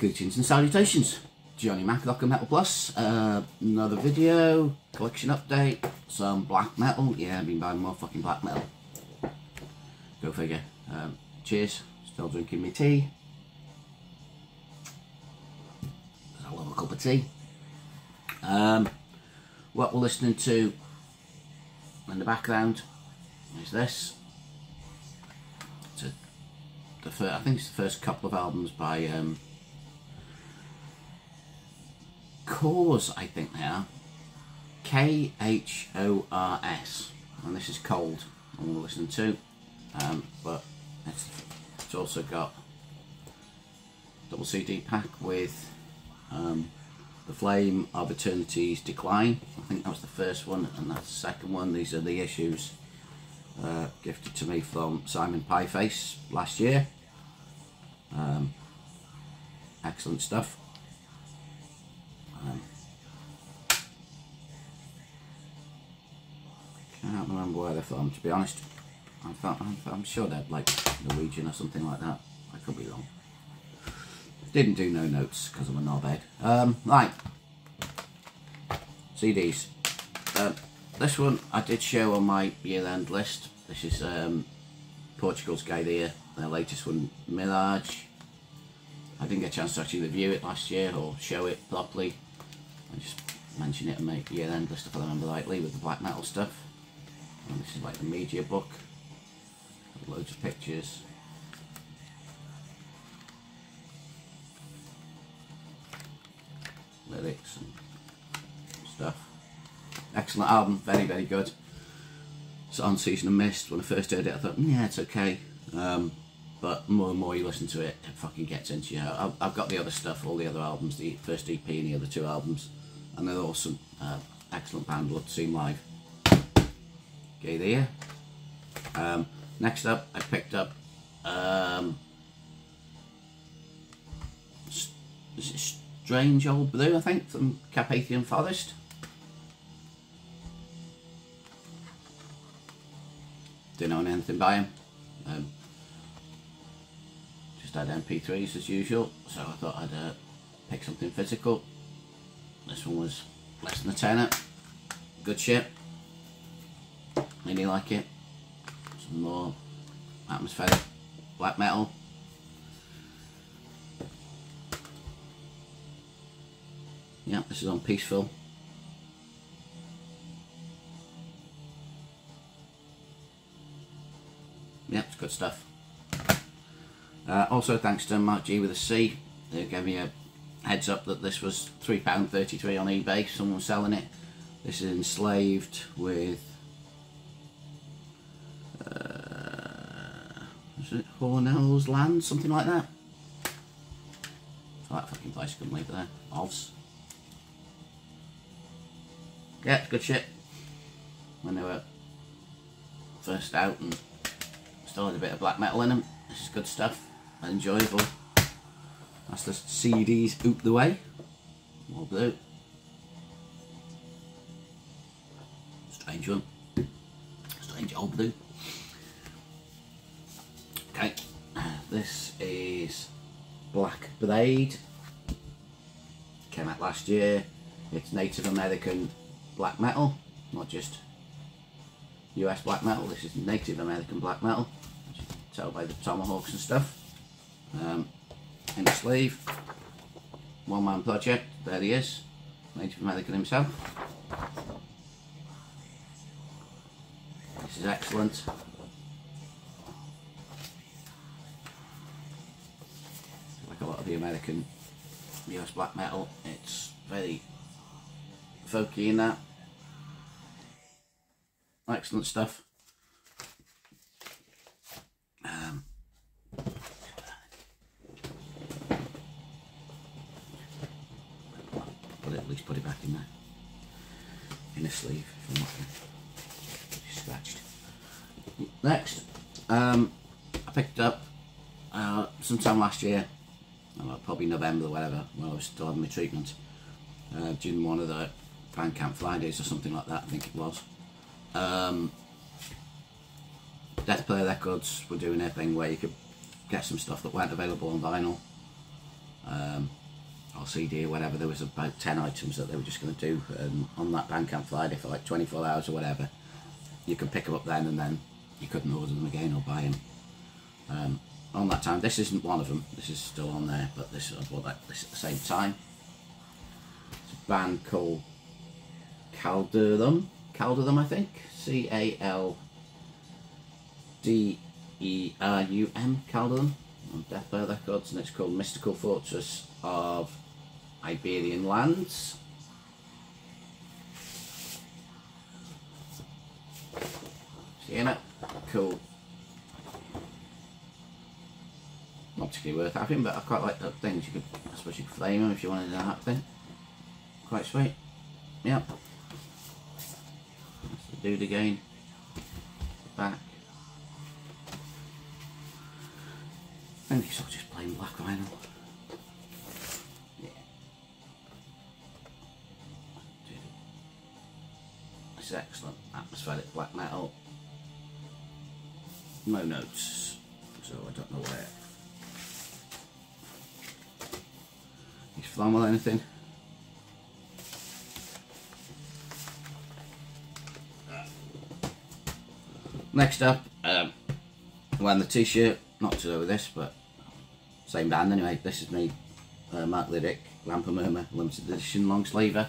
Greetings and salutations. Johnny Mac, Rock and Metal Plus. Uh, another video, collection update, some black metal. Yeah, I've been buying more fucking black metal. Go figure. Um, cheers. Still drinking my tea. I love a cup of tea. Um, what we're listening to in the background is this. It's a, the first, I think it's the first couple of albums by um, Khors, I think they are. K H O R S, and this is Cold. I'm going to listen to, um, but it's, it's also got double CD pack with um, the Flame of Eternity's Decline. I think that was the first one, and that's the second one. These are the issues uh, gifted to me from Simon Pieface last year. Um, excellent stuff. Um, can't remember where they're from, to be honest. I'm, I'm, I'm sure they're like Norwegian or something like that. I could be wrong. Didn't do no notes because I'm a knobhead. Um, right. CDs. Uh, this one I did show on my year-end list. This is um, Portugal's Gaerea, their latest one, Mirage. I didn't get a chance to actually review it last year or show it properly. I just mention it and make year-end list if I remember rightly with the black metal stuff. And this is like the media book. Loads of pictures. lyrics and stuff. Excellent album, very, very good. It's on Season of Mist. When I first heard it, I thought, yeah, it's okay. Um, but more and more you listen to it, it fucking gets into you. I've, I've got the other stuff, all the other albums, the first EP and the other two albums, and they're awesome. Uh, excellent band, love to see them live. Okay, there. Um, next up, I picked up um, Strange Old Brew, I think, from Carpathian Forest. Didn't own anything by him. Um, just had MP3s as usual, so I thought I'd uh, pick something physical. This one was less than a tenner. Good shit. Really like it. Some more atmospheric black metal. Yeah, this is on Peaceful. Yeah, it's good stuff. Uh, also, thanks to Mark G with a C, they gave me a heads up that this was £3.33 on eBay, someone selling it. This is enslaved with uh, is it Hordanes Land, something like that. That fucking place couldn't leave it there. Ovs. Yeah, good shit. When they were first out and still had a bit of black metal in them. This is good stuff. Enjoyable. That's the CDs out the way. More blue. Strange one. Strange old brew. Okay. This is Black Blade. Came out last year. It's Native American black metal, not just US black metal, this is Native American black metal, as you can tell by the tomahawks and stuff. Um, in the sleeve, one man project, there he is, Native American himself. This is excellent. Like a lot of the American US black metal, it's very folky in that. Excellent stuff. Sometime last year, probably November or whatever, when I was still having my treatment, uh, during one of the Bandcamp Fridays or something like that, I think it was. Um, Death Prayer Records were doing their thing where you could get some stuff that weren't available on vinyl. um, or CD or whatever. There was about 10 items that they were just going to do um, on that Bandcamp Friday for like 24 hours or whatever. You could pick them up then and then you couldn't order them again or buy them. On that time, this isn't one of them, this is still on there, but this I bought that this at the same time. It's a band called Calderum, Calderum I think, C A L D E R U M, Calderum, on Death Prayer Records, and it's called Mystical Fortress of Iberian Lands. Seeing it? Cool. Not worth having, but I quite like the things. You could, I suppose you could flame them if you wanted that thing. Quite sweet. Yep. That's the dude again. Back. And these are just plain black vinyl. Yeah. This is excellent atmospheric black metal. No notes, so I don't know where from or anything. Next up, um, wearing the t-shirt, not to do with this, but same band anyway. This is me, uh, Mark Lamp of Murmuur, limited edition long sleever.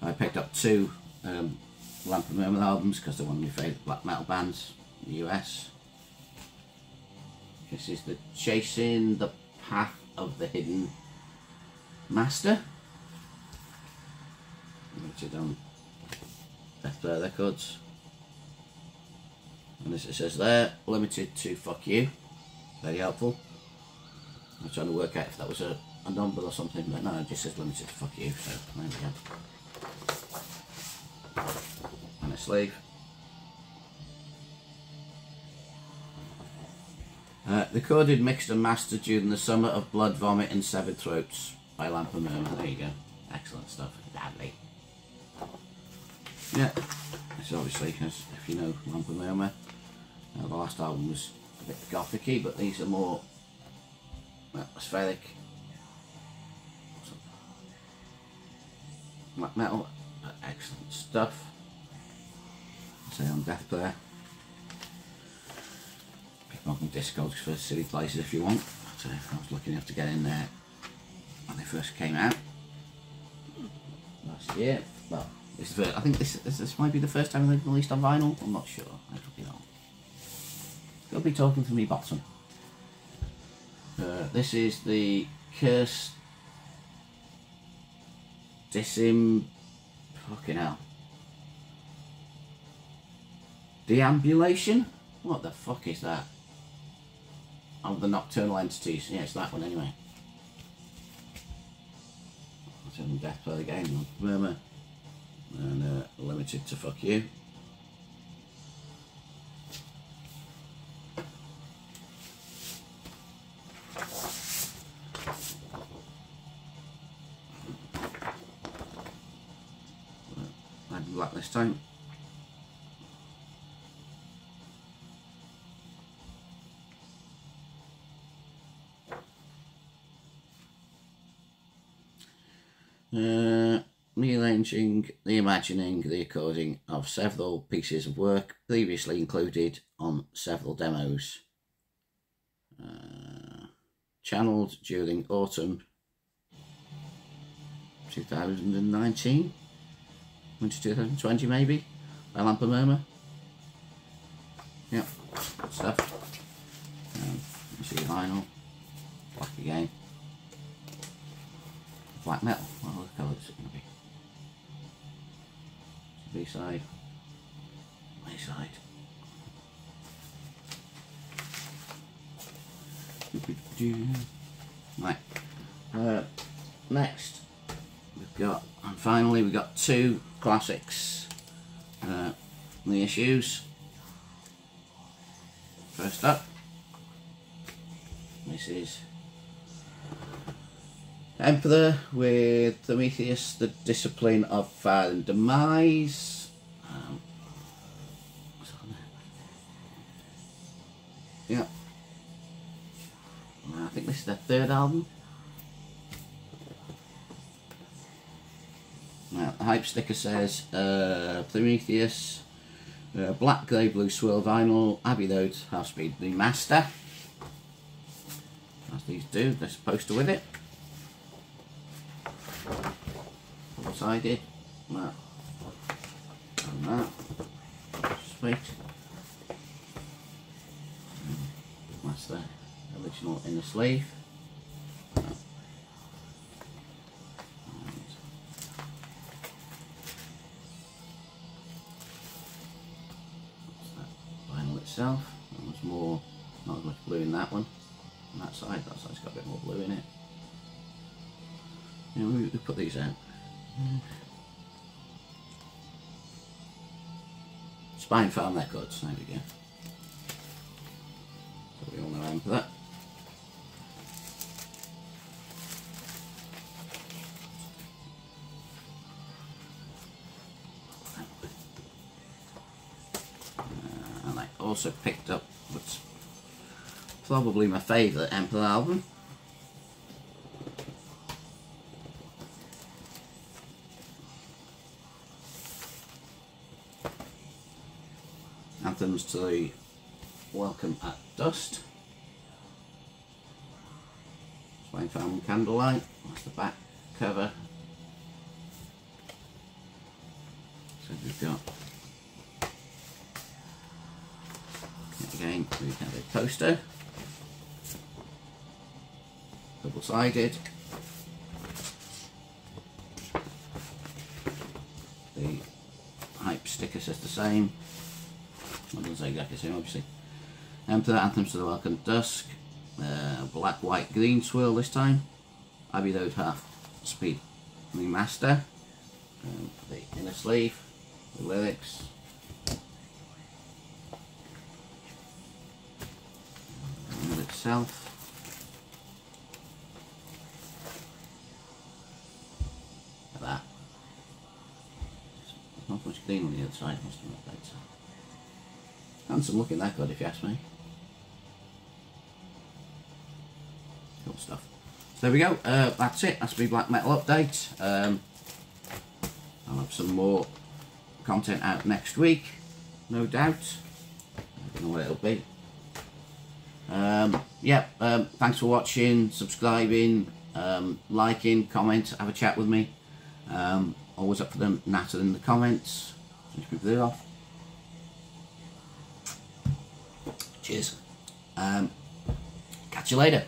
I picked up two um, of Murmuur albums because they're one of my favourite black metal bands in the US. This is the Chasing the Path of the Hidden Master. Limited on Death Prayer Records. And as it says there, limited to fuck you. Very helpful. I was trying to work out if that was a, a number or something, but no, it just says limited to fuck you, so there we go. And a sleeve. Uh, recorded, mixed and mastered during the summer of Blood, Vomit and Severed Throats by Lamp of Murmuur. There you go. Excellent stuff. Lovely. Yeah, it's obviously, as if you know Lamp of Murmuur, uh, the last album was a bit gothicy, but these are more atmospheric. Black metal, excellent stuff. Say on Death Prayer. Pick up on Discogs for silly places if you want. Uh, I was lucky enough to get in there they first came out last year. Well, this is the, I think this, this this might be the first time they've released on vinyl. I'm not sure. I could be wrong. Could be talking to me bottom. Uh, this is the Curse Disim. Fucking hell. Deambulation? What the fuck is that? Oh, the Nocturnal Entities. Yeah, it's that one anyway. In Death game again. Burma And uh, Limited to Fuck You. I'd black this time. Rearranging, imagining the recording of several pieces of work previously included on several demos. Uh, channeled during autumn 2019 into 2020 maybe by Lamp of Murmuur. Yep, good stuff. Um, see vinyl, black again. Black metal, what other colours is going to be? B side, A side. Right. Uh, next, we've got, and finally, we've got two classics. Uh, the issues. First up, this is Emperor with Prometheus, the discipline of fire and demise. Um, yeah. I think this is their third album. Now, Hype Sticker says uh, Prometheus, uh, Black Grey Blue Swirl Vinyl, Abbey Road, Half Speed Remaster. As these do, they're supposed to with it. Sided. That. And that. Sweet. That's the original inner sleeve. vinyl itself. That was more, not as much blue in that one. On that side, that side's got a bit more blue in it. You know, we, we put these out. Spinefarm Records, there we go. So we all know aim for that. Uh, and I also picked up what's probably my favourite Emperor album. To the Welkin at Dusk. Spine Farm Candlelight, that's the back cover. So we've got again we have a poster double sided the hype sticker says the same doesn't say exactly the same obviously. Emperor Anthems to the Welkin Dusk uh, black white green swirl this time. Abbey Road half speed. Remaster um, the inner sleeve the lyrics. And itself. At that. There's not much green on the other side must have made that so. Handsome looking that good if you ask me cool stuff so there we go uh, that's it that's my black metal update um, I'll have some more content out next week, no doubt. I don't know what it'll be. Um, yeah, um, thanks for watching, subscribing, um, liking, comment, have a chat with me. Um, always up for them natter in the comments. My blue off. Cheers. Um, catch you later.